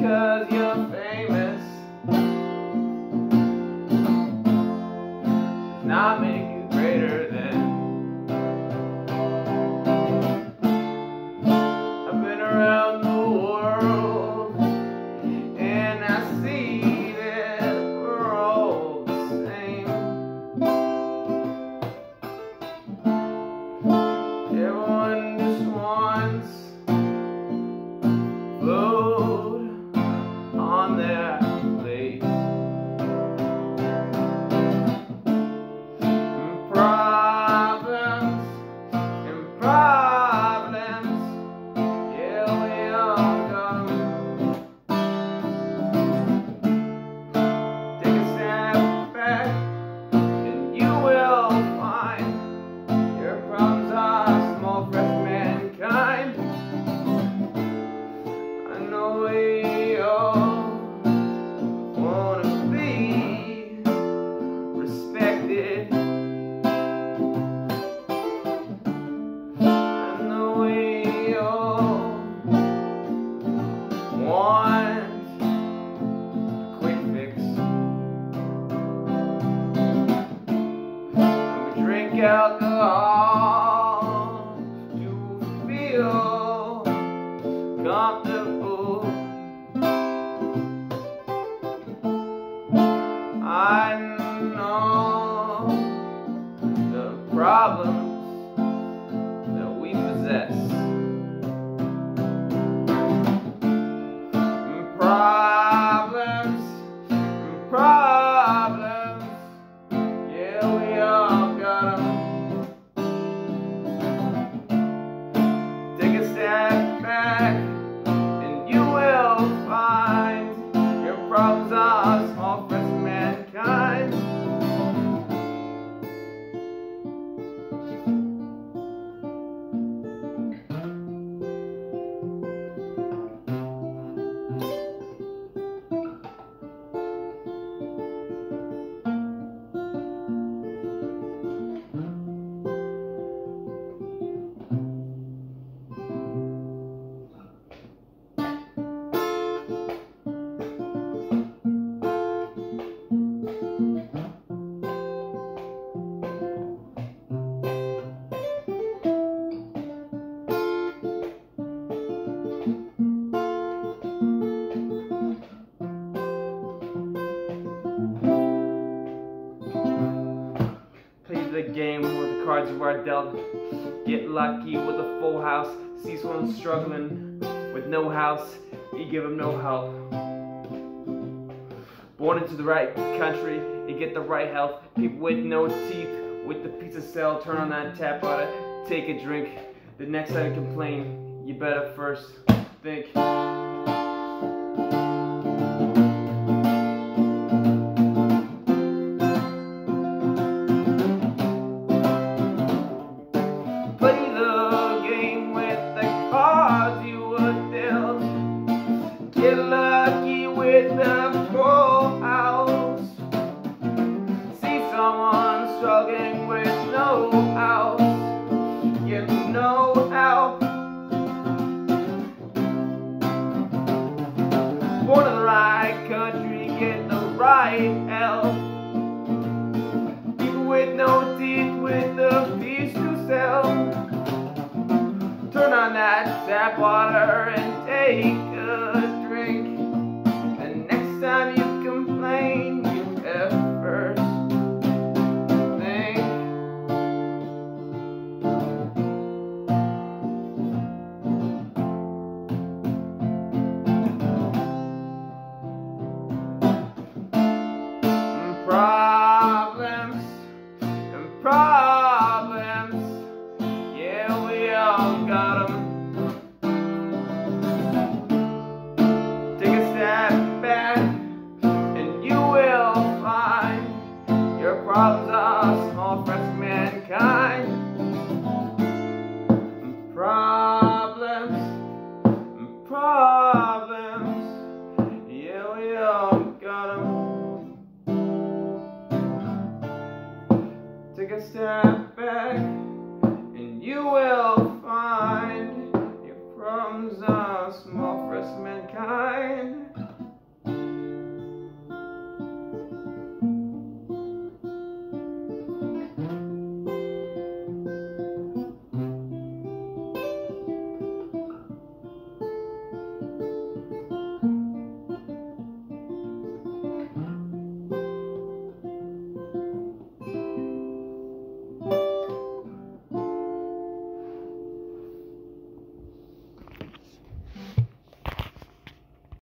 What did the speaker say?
cause you're famous We cards you are dealt. Get lucky with a full house. See someone struggling with no house, you give them no help. Born into the right country, you get the right health. People with no teeth, with the pizza cell, turn on that tap water, take a drink. The next time you complain, you better first think. Jogging with no help, you know how. Born in the right country, get the right help. People with no teeth, with the peace to sell. Turn on that tap water and take a drink. And next time you back and you will find your problems are small for us mankind.